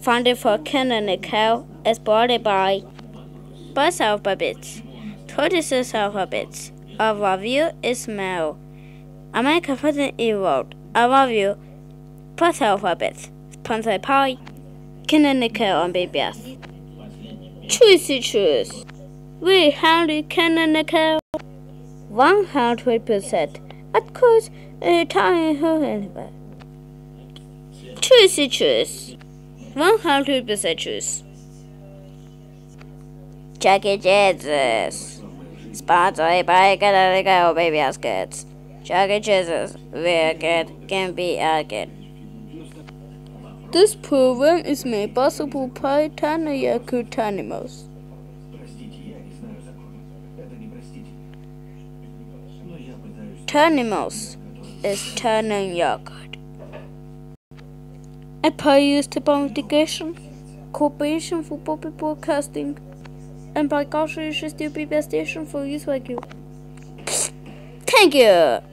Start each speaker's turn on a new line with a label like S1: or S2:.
S1: Funded for Canonical, exported by Bus Alphabets, 26 alphabets. Overview Ismail. American President Evolved. Overview Bus Alphabets, sponsored by Canonical on BBS. Choosy choose. We handle Canonical 100%. Of course, a tiny who anyway. Choosy choose. 100% choose. Jackie Jesus. Sponsored by Canonical oh, Baby Baskets. Jackie Jesus. Where good can be argued. This program is made possible by Tana Yakut Animals. Tanimals is turning A used publication, Corporation for Public Broadcasting, and by you should still be best station for use like you. Thank you.